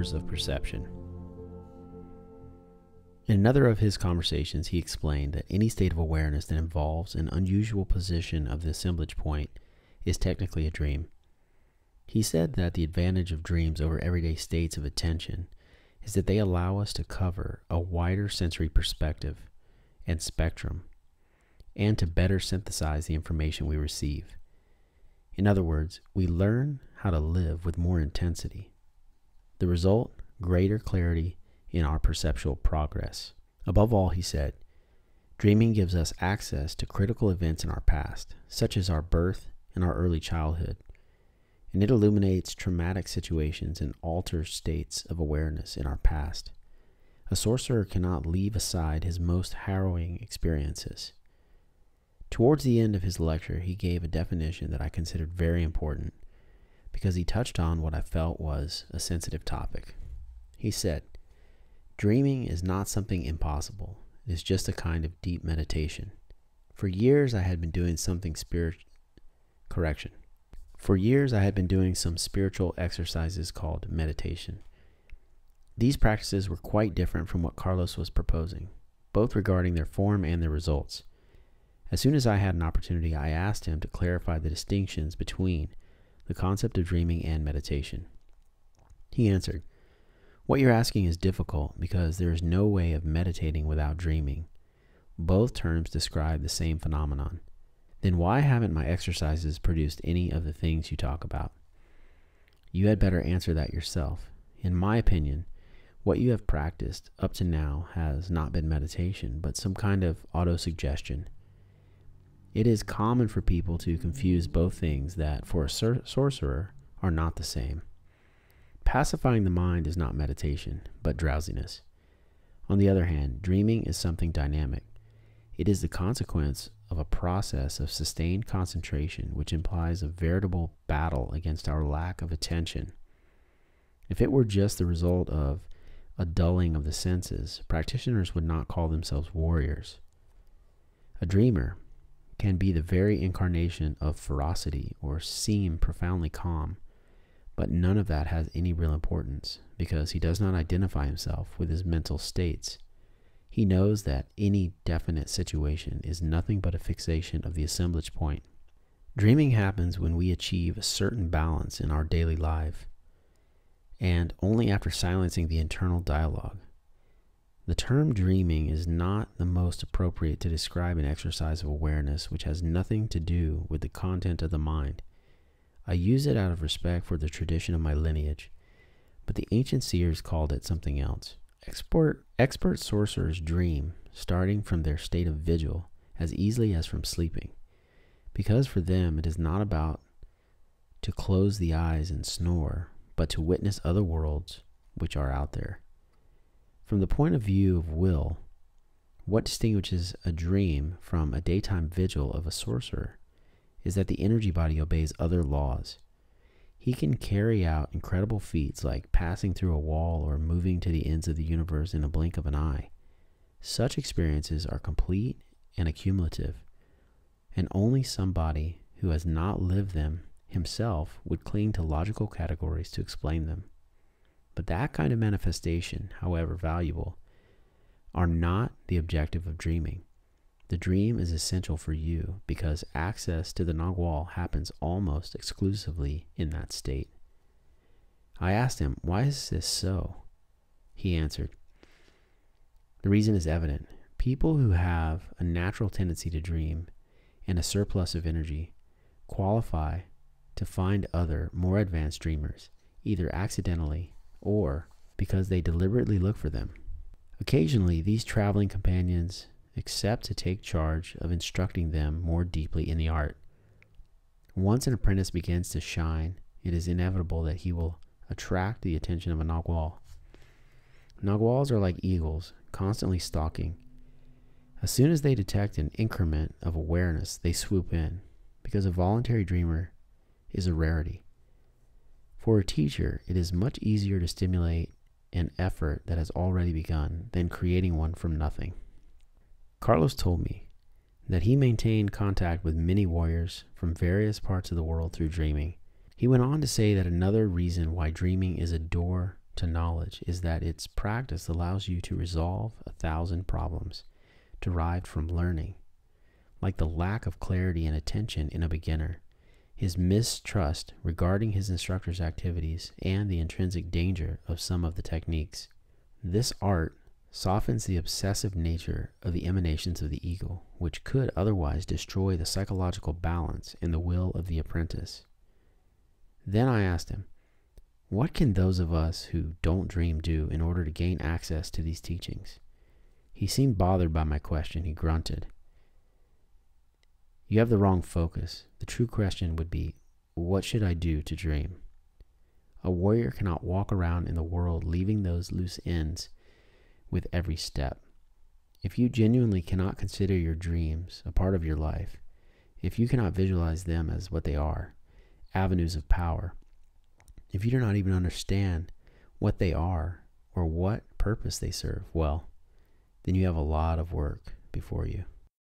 source of perception. In another of his conversations, he explained that any state of awareness that involves an unusual position of the assemblage point is technically a dream. He said that the advantage of dreams over everyday states of attention is that they allow us to cover a wider sensory perspective and spectrum and to better synthesize the information we receive. In other words, we learn how to live with more intensity. The result, greater clarity in our perceptual progress. Above all, he said, dreaming gives us access to critical events in our past, such as our birth and our early childhood, and it illuminates traumatic situations and alters states of awareness in our past. A sorcerer cannot leave aside his most harrowing experiences. Towards the end of his lecture, he gave a definition that I considered very important because he touched on what I felt was a sensitive topic. He said, Dreaming is not something impossible, it is just a kind of deep meditation. For years, I had been doing something spiritual. Correction. For years, I had been doing some spiritual exercises called meditation. These practices were quite different from what Carlos was proposing, both regarding their form and their results. As soon as I had an opportunity, I asked him to clarify the distinctions between the concept of dreaming and meditation. He answered, what you're asking is difficult because there is no way of meditating without dreaming. Both terms describe the same phenomenon. Then why haven't my exercises produced any of the things you talk about? You had better answer that yourself. In my opinion, what you have practiced up to now has not been meditation, but some kind of autosuggestion. It is common for people to confuse both things that, for a sor- sorcerer, are not the same. Pacifying the mind is not meditation, but drowsiness. On the other hand, dreaming is something dynamic. It is the consequence of a process of sustained concentration, which implies a veritable battle against our lack of attention. If it were just the result of a dulling of the senses, practitioners would not call themselves warriors. A dreamer can be the very incarnation of ferocity or seem profoundly calm but none of that has any real importance because he does not identify himself with his mental states. He knows that any definite situation is nothing but a fixation of the assemblage point. Dreaming happens when we achieve a certain balance in our daily life, and only after silencing the internal dialogue. The term dreaming is not the most appropriate to describe an exercise of awareness which has nothing to do with the content of the mind. I use it out of respect for the tradition of my lineage, but the ancient seers called it something else. Expert, expert sorcerers dream, starting from their state of vigil, as easily as from sleeping, because for them it is not about to close the eyes and snore, but to witness other worlds which are out there. From the point of view of will, what distinguishes a dream from a daytime vigil of a sorcerer is that the energy body obeys other laws. He can carry out incredible feats like passing through a wall or moving to the ends of the universe in a blink of an eye. Such experiences are complete and accumulative, and only somebody who has not lived them himself would cling to logical categories to explain them. But that kind of manifestation, however valuable, are not the objective of dreaming. The dream is essential for you because access to the Nagual happens almost exclusively in that state. I asked him, Why is this so? He answered, The reason is evident. People who have a natural tendency to dream and a surplus of energy qualify to find other, more advanced dreamers, either accidentally or because they deliberately look for them. Occasionally, these traveling companions accept to take charge of instructing them more deeply in the art. Once an apprentice begins to shine, it is inevitable that he will attract the attention of a Nagual. Naguals are like eagles, constantly stalking. As soon as they detect an increment of awareness, they swoop in, because a voluntary dreamer is a rarity. For a teacher, it is much easier to stimulate an effort that has already begun than creating one from nothing. Carlos told me that he maintained contact with many warriors from various parts of the world through dreaming. He went on to say that another reason why dreaming is a door to knowledge is that its practice allows you to resolve a thousand problems derived from learning, like the lack of clarity and attention in a beginner, his mistrust regarding his instructor's activities, and the intrinsic danger of some of the techniques. This art softens the obsessive nature of the emanations of the ego, which could otherwise destroy the psychological balance and the will of the apprentice. Then I asked him, What can those of us who don't dream do in order to gain access to these teachings? He seemed bothered by my question. He grunted. You have the wrong focus. The true question would be, What should I do to dream? A warrior cannot walk around in the world leaving those loose ends with every step. If you genuinely cannot consider your dreams a part of your life, if you cannot visualize them as what they are, avenues of power, if you do not even understand what they are or what purpose they serve, well, then you have a lot of work before you.